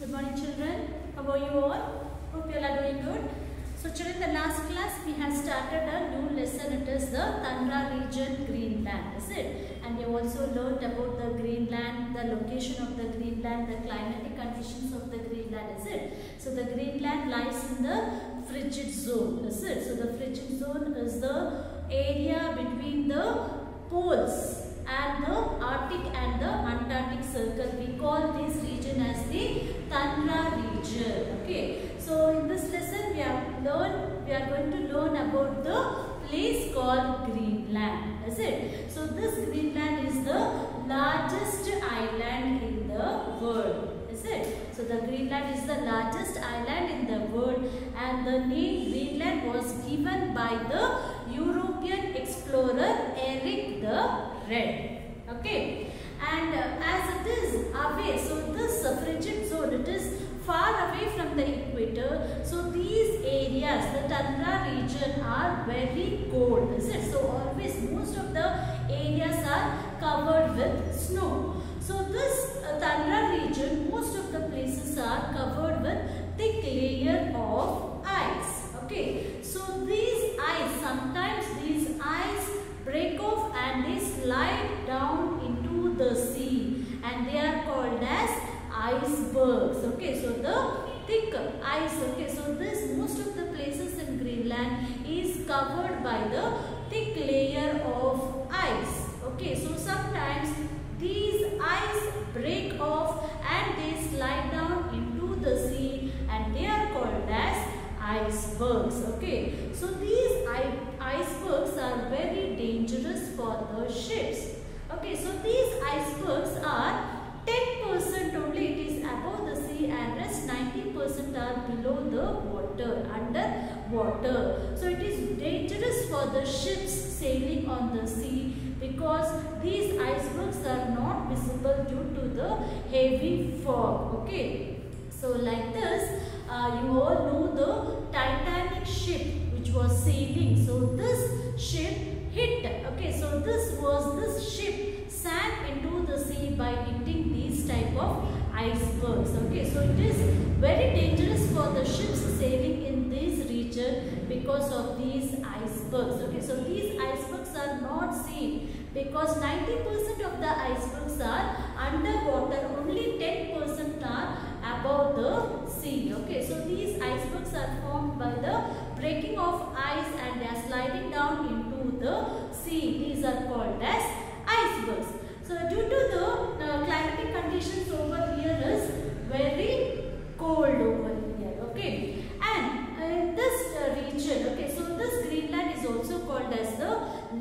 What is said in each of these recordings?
Good morning children. How are you all? Hope you all are doing good. So children, the last class we have started a new lesson. It is the Tundra region Greenland, is it? And we also learned about the Greenland, the location of the Greenland, the climatic conditions of the Greenland, is it? So the Greenland lies in the frigid zone, is it? So the frigid zone is the area between the poles and the Arctic and the Antarctic circle. We call this region as the Tundra region. Okay. So in this lesson we have learned, we are going to learn about the place called Greenland. Is it? So this Greenland is the largest island in the world. Is it? So the Greenland is the largest island in the world and the name Greenland was given by the European explorer Eric the Red. Okay. And uh, as it is away, so this frigid zone, it is far away from the equator. So these areas, the tundra region are very cold, is it? So always most of the areas are covered with snow. So this uh, tundra region, most of the places are covered with thick layer of ice. Okay. So these ice, sometimes these ice break off and they slide down the sea and they are called as icebergs. Okay, so the thick ice. Okay, so this most of the places in Greenland is covered by the thick layer of ice. Okay, so sometimes these ice break off and they slide down into the sea and they are called as icebergs. Okay, so these icebergs are very dangerous for the ships. Okay, so these icebergs are 10% only it is above the sea and rest 90% are below the water, under water. So it is dangerous for the ships sailing on the sea because these icebergs are not visible due to the heavy fog. Okay, so like this uh, you all know the Titanic ship which was sailing. So this ship hit. Okay, so this was this ship sank into the sea by hitting these type of icebergs. Okay, so it is very dangerous for the ships sailing in this region because of these icebergs. Okay, so these icebergs are not seen because 90% of the icebergs are underwater. Only 10% are above the sea. Okay, so these icebergs are formed by the breaking of ice and they are sliding down into the sea. These are called as icebergs. So due to the uh, climatic conditions over here is very cold over here. Okay, and in this uh, region, okay, so this Greenland is also called as the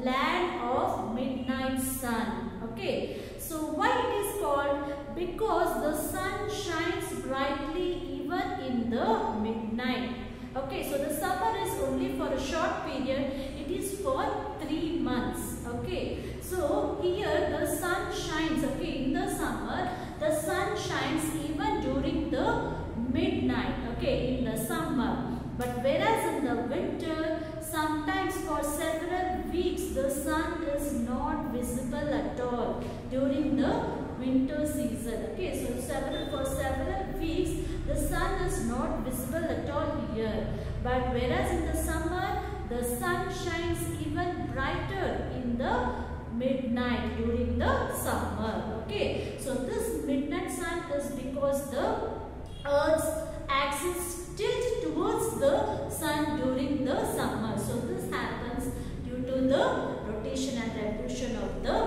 land of midnight sun. Okay, so why it is called? Because the sun shines brightly even in the midnight. Okay, so the summer is only for a short period. It is for three months. Okay, so here the sun shines. Okay, in the summer the sun shines even during the midnight. Okay, in the summer. But whereas in the winter, sometimes for several weeks the sun is not visible at all during the winter season. Okay, so several for several weeks the sun is not visible at all here. But whereas in the summer the sun shines even brighter in the midnight during the summer. Okay, so this midnight sun is because the earth's axis tilt towards the sun during the summer. So this happens due to the rotation and revolution of the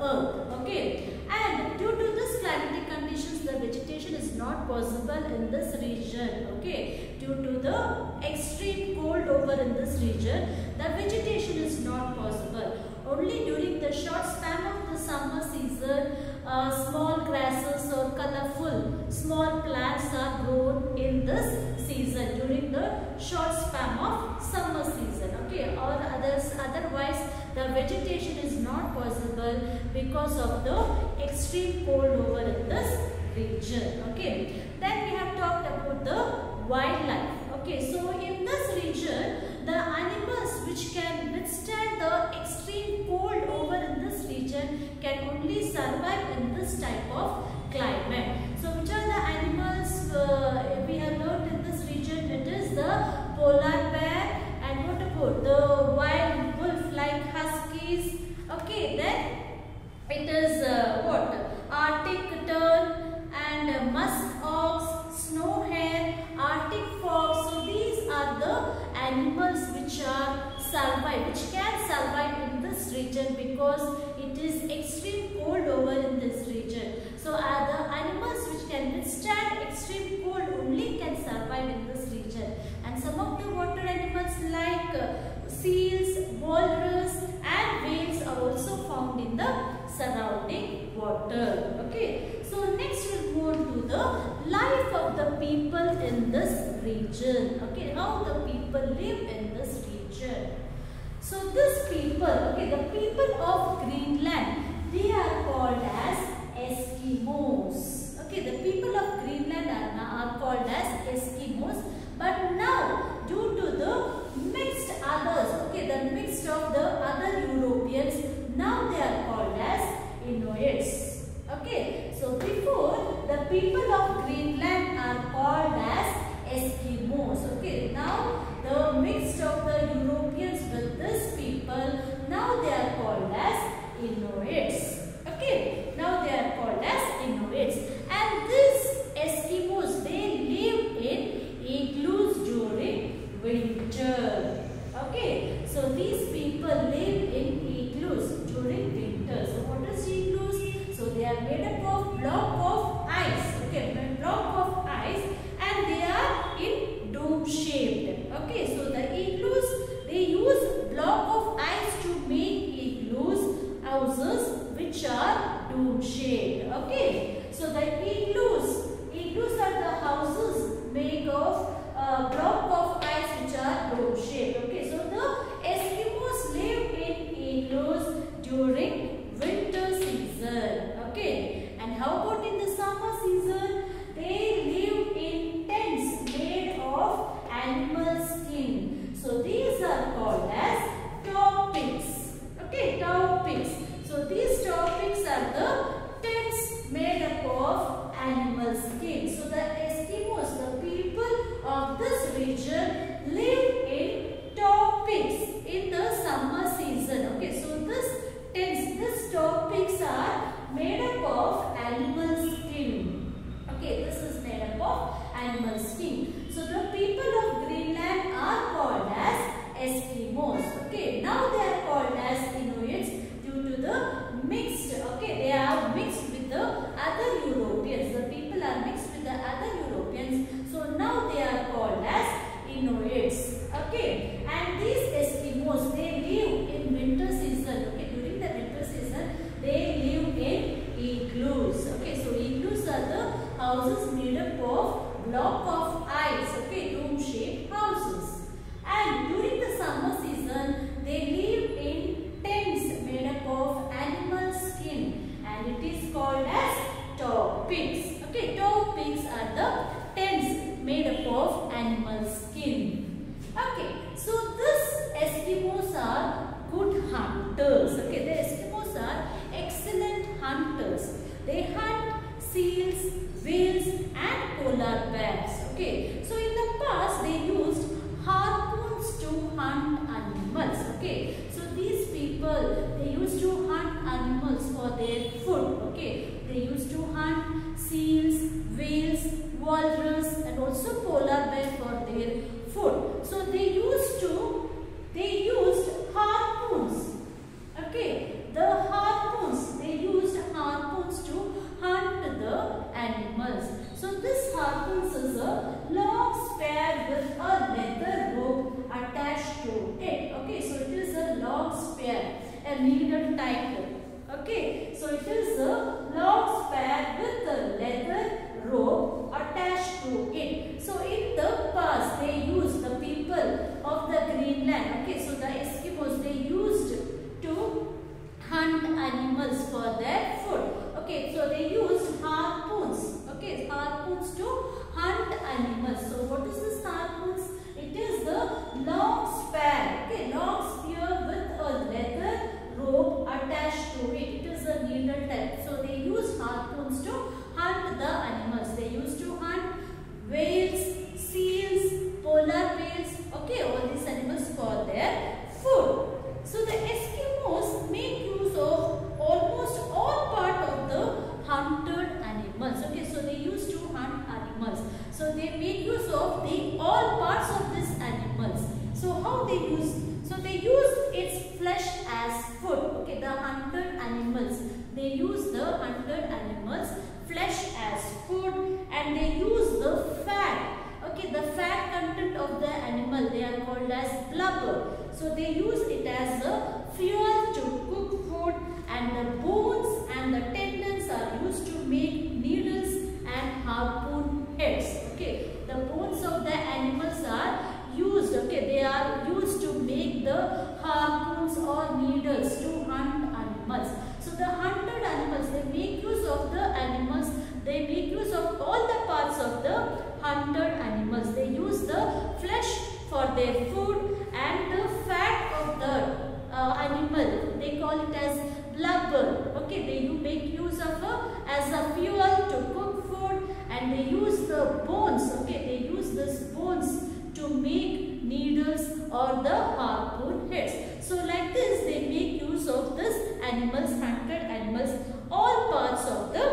earth. Okay. And due to this climatic conditions, the vegetation is not possible in this region. Okay. Due to the extreme cold over in this region, the vegetation is not possible. Only during the short span of the summer season, uh, small grasses or colorful small plants are grown in this season during the short span of summer season. Okay. Or others, otherwise, the vegetation is not possible because of the extreme cold over in this region. Okay. Then we have talked about the wildlife. Okay. So in this region, the animals which can withstand the extreme cold over in this region can only survive in this type of climate. So which are the animals uh, we have learnt in this region? It is the polar bear and what about the wild wolf like huskies. Okay, then it is uh, what? Arctic turtle and musk ox, snow hare, arctic fox. So these are the animals which are survive, which can survive in this region because it is extreme cold over in this region. So are the animals which can withstand extreme cold only can survive in this region. And some of the water animals like uh, seals, walrus and whales are also found in the surrounding water the life of the people in this region. Okay, how the people live in this region. So this people, okay, the people of Greenland, they are called as Eskimos. Okay, the people of Greenland are, are called as Eskimos. But now, due to the mixed others, okay, the mixed of the other Europeans, now they are called as Inuits. Okay, so people of Green Okay. So in the past they used harpoons to hunt animals. Okay. So these people they used to hunt animals for their food. Okay. They used to hunt seals, whales, walrus and also polar bear for their food. So they So they use it as a fuel to cook food and the bones and the tendons are used to make needles and harpoon heads. Okay, the bones of the animals are used. Okay, they are used to make the harpoons or needles to hunt animals. So the hunted animals, they make use of the animals. They make use of all the parts of the hunted animals. They use the flesh for their food Okay, they you make use of a, as a fuel to cook food and they use the bones. Okay, they use this bones to make needles or the harpoon heads. So like this they make use of this animals, hunted animals, all parts of the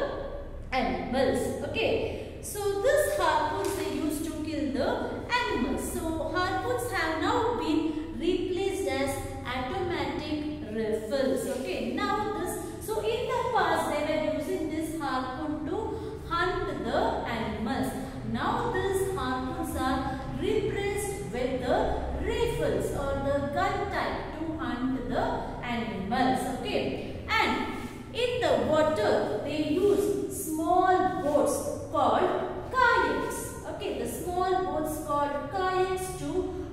animals. Okay. So this harpoons they used to kill the animals. So harpoons have now been replaced as automatic rifles. Okay. Now this so in the past they were using this harpoon to hunt the animals. Now these harpoons are replaced with the rifles or the gun type to hunt the animals. Okay. And in the water they use small boats called kayaks. Okay, the small boats called kayaks to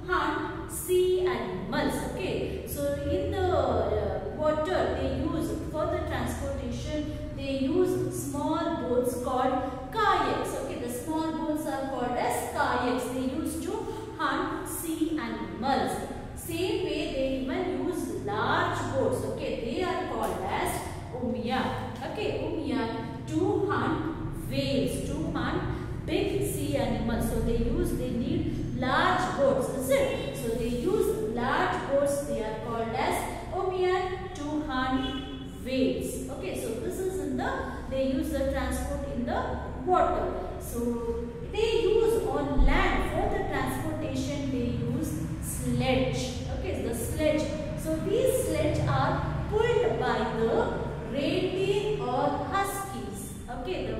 hunt sea animals. Okay, so in the uh, water they use for the transportation they use small boats called kayaks. Okay, the small boats are called as kayaks. They use to hunt sea animals. Same way they even use large boats. Okay, they are called as umiyak. Okay, umiyak to hunt whales, to hunt big sea animals. So they use, they need large boats, is it? So they use large boats, they are called as umiyak to hunt whales. Okay, so this is in the, they use the transport in the water. So they use on land for the transportation, they use sledge. Okay, the sledge. So these sledge are pulled by the reindeer or huskies. Okay, the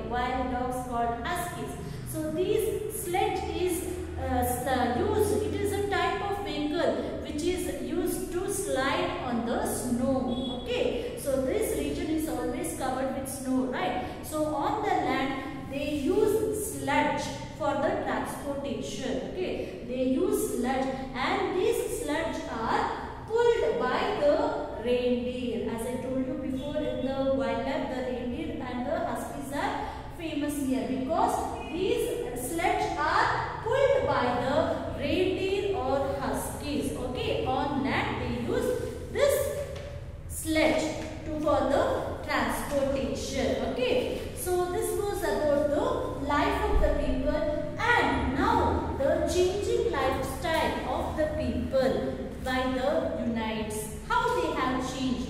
wild dogs called huskies. So these sledge is uh, used, it is a type of vehicle which is used to slide on the snow. Okay, so this region is always covered with snow, right? So on the land they use sludge for the transportation. Okay, they use sludge and these sludge are pulled by the reindeer. As I told you before in the wildlife, the reindeer and the huskies are famous here because these sledge are pulled by the reindeer or huskies. Okay, on land they use this sledge to for the transportation. Okay, so this was about the life of the people and now the changing lifestyle of the people by the Inuits. How they have changed.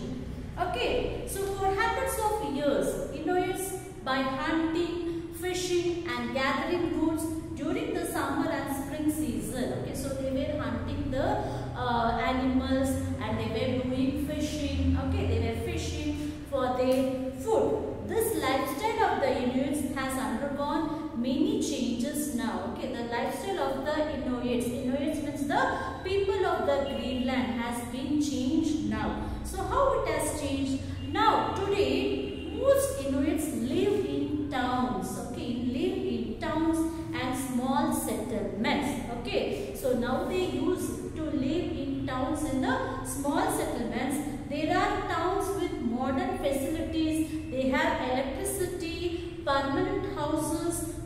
Okay, so for hundreds of years, Inuits by hunting, fishing and gathering roots during the summer and spring season. Okay, so they were hunting the uh, animals and they were doing fishing. Okay, they were fishing for their food. This lifestyle of the Inuits has undergone many changes now. Okay, the lifestyle of the Inuits. Inuits means the people of the Greenland has been changed now. So how it has changed? Now today most Inuits live in towns. Okay, live in towns and small settlements. Okay, so now they used to live in towns in the small settlements. There are towns with modern facilities. They have electricity, permanent houses,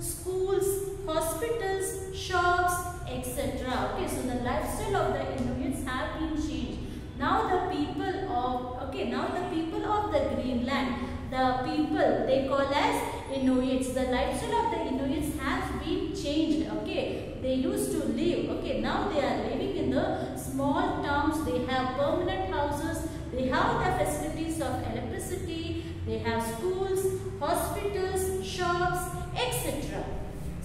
Okay, so the lifestyle of the Inuits have been changed. Now the people of, okay, now the people of the Greenland, the people they call as Inuits. The lifestyle of the Inuits has been changed, okay. They used to live, okay, now they are living in the small towns. They have permanent houses. They have the facilities of electricity. They have schools, hospitals, shops, etc.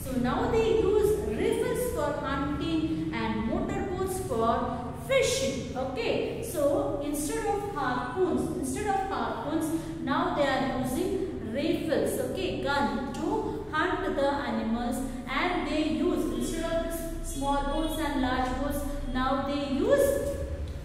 So now they use rifles for hunting and motorboats for fishing. Okay. So instead of harpoons, instead of harpoons, now they are using rifles. Okay, gun to hunt the animals, and they use instead of small boats and large boats, now they use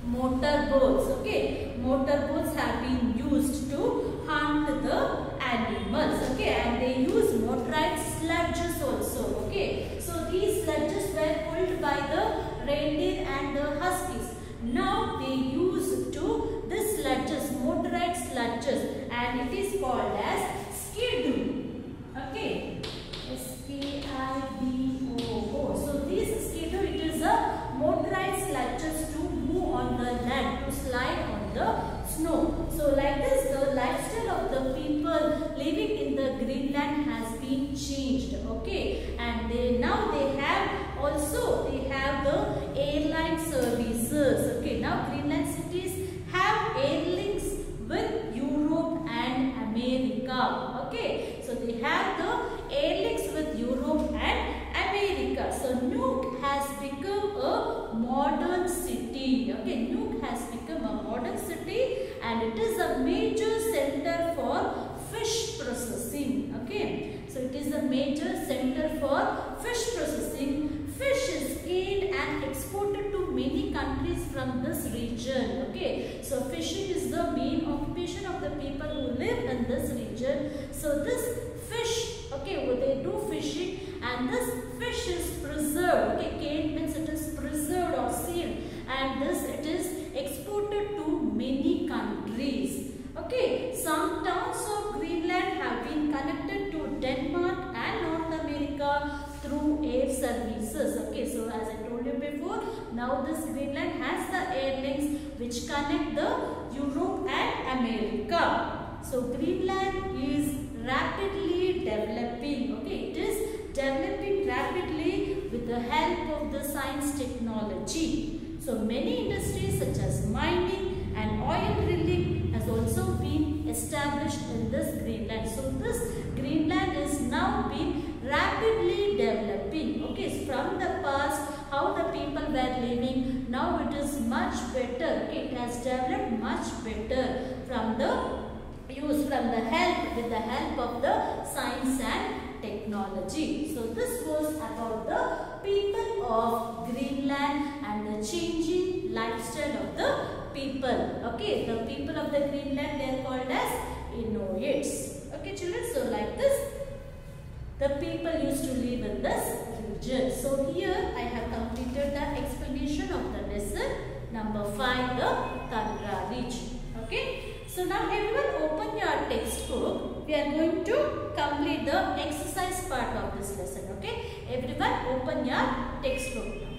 motor boats. Okay, motor boats have been used to hunt the animals. Okay, and they use motorized sledges also. Okay, so these sledges were pulled by the reindeer and the huskies. Now they use to this sledges, motorized sledges, and it is called as skidoo. Okay, S K I D O O. So this skidoo it is a been changed. Okay, and they now they have also they have the airline services. Okay, now Greenland cities have air links with Europe and America. Okay, so they have the air links with Europe and America. So Nuuk has become a modern Nuuk has become a modern city and it is a major center for fish processing. Okay, so it is a major center for fish processing. Fish is canned and exported to many countries from this region. Okay, so fishing is the main occupation of the people who live in this region. So this fish, okay, well, they do fishing and this fish is preserved. Okay, canned means it is preserved or sealed and this it is exported to many countries. Okay, some towns of Greenland have been connected to Denmark and North America through air services. Okay, so as I told you before, now this Greenland has the air links which connect the Europe and America. So Greenland is rapidly developing. Okay, it is developing rapidly with the help of the science technology. So many industries such as mining and oil drilling has also been established in this Greenland. So this Greenland is now being rapidly developing. Okay, from the past how the people were living now it is much better. It has developed much better from the use from the help with the help of the science and technology. So this was about the people of Greenland and the changing lifestyle of the people. Okay, the people of the Greenland they are called as Inuits. Okay children, so like this the people used to live in this region. So here I have completed the explanation of the lesson number 5 the Tundra region. Okay. So now everyone open your textbook. We are going to complete the exercise part of this lesson. Okay. Everyone open your textbook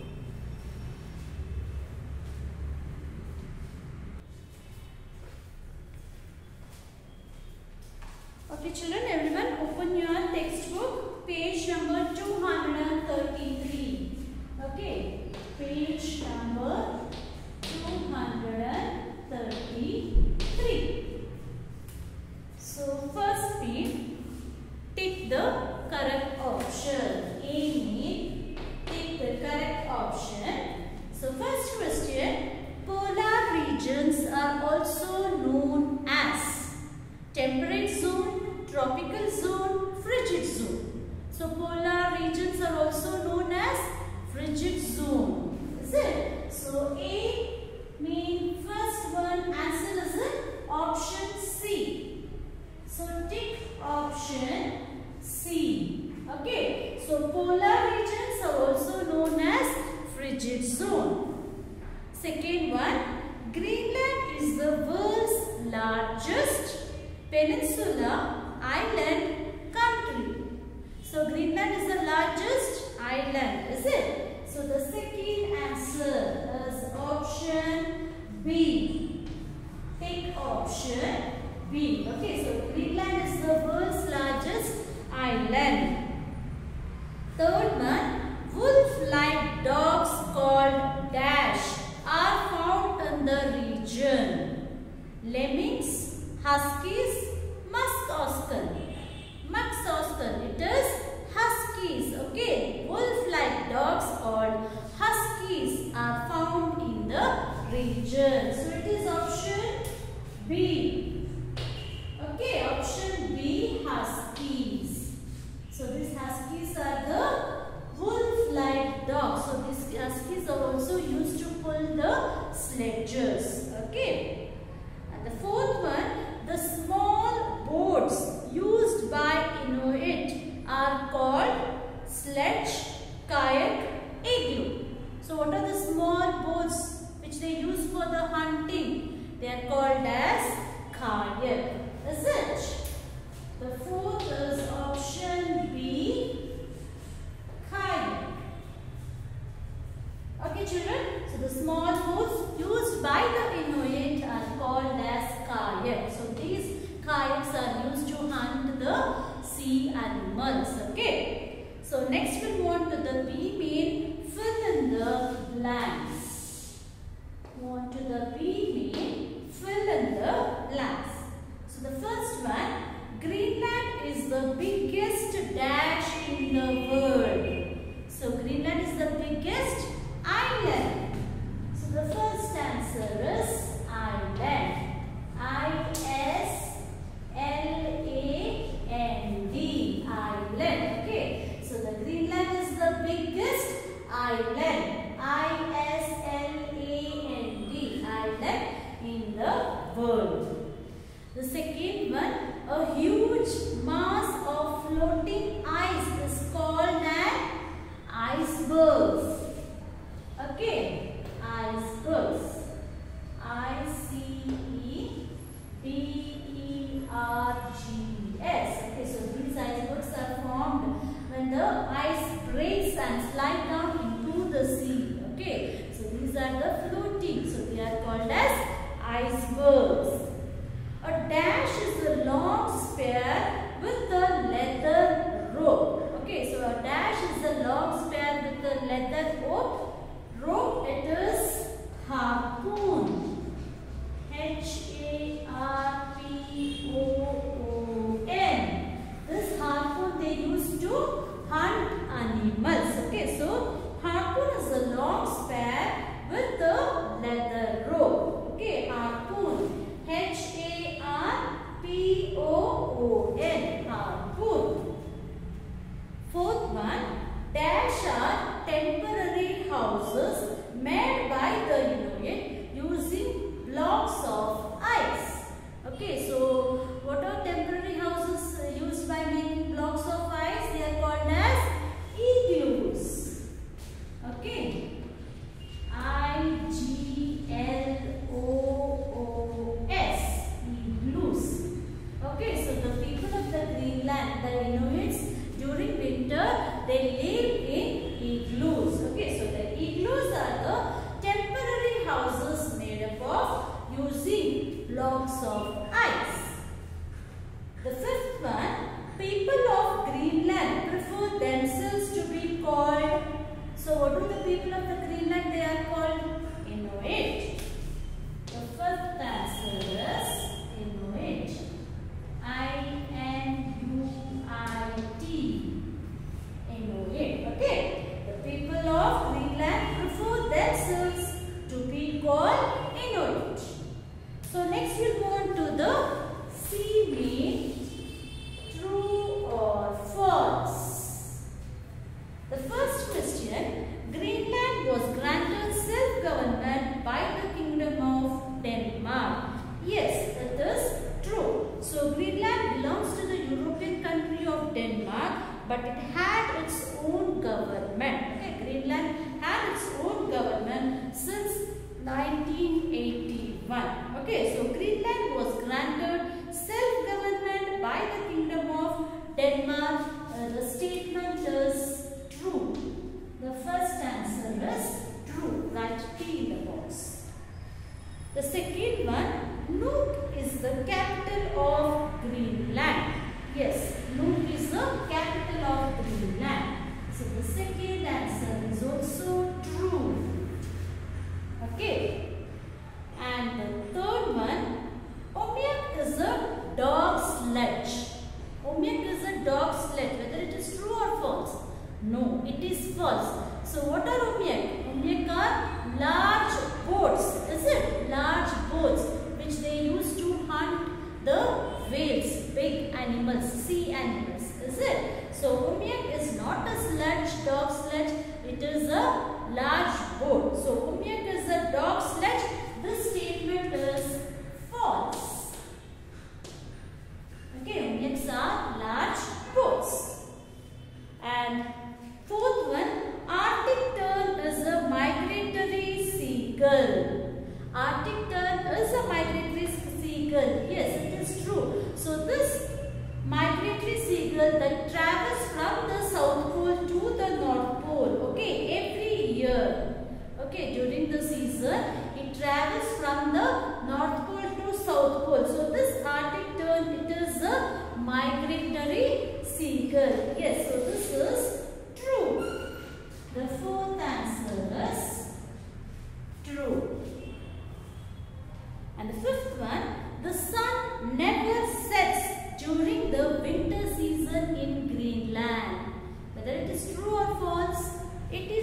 division. So it is option B. So what do the people of the Porque se eu It is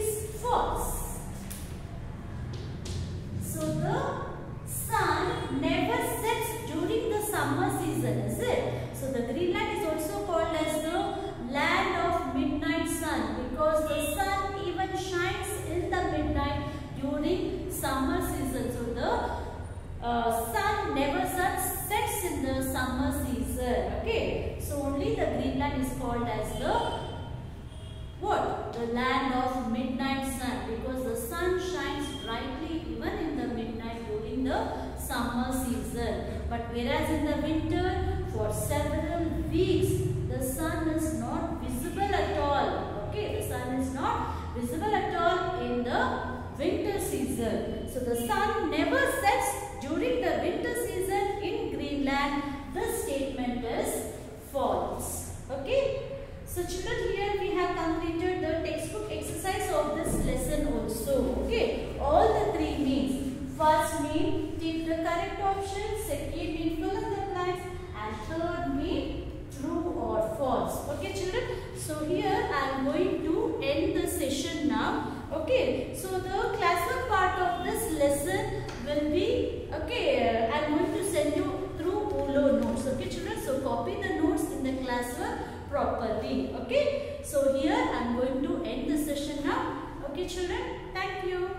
weeks the sun is not visible at all. Okay, the sun is not visible at all in the winter season. So the sun never sets during the winter season in Greenland. This statement is false. Okay. So children here we have completed the textbook exercise of this lesson also. Okay. All the three means. First mean take the correct option. Second mean fill in the blanks. And third mean true or false. Okay children. So here I am going to end the session now. Okay. So the classwork part of this lesson will be okay. Uh, I am going to send you through ULO notes. Okay children. So copy the notes in the classwork properly. Okay. So here I am going to end the session now. Okay children. Thank you.